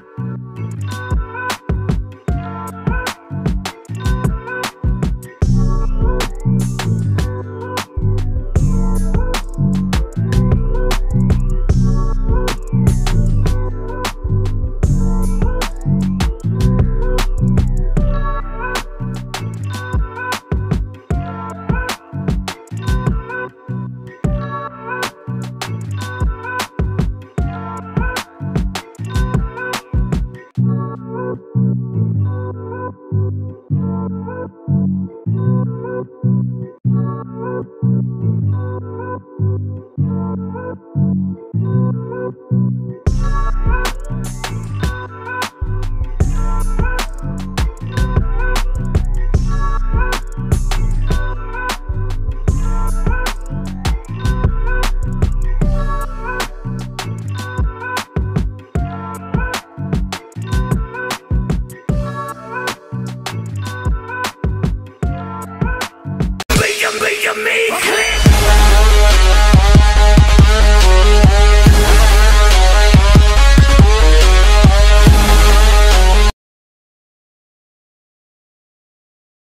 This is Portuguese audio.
Tchau. you.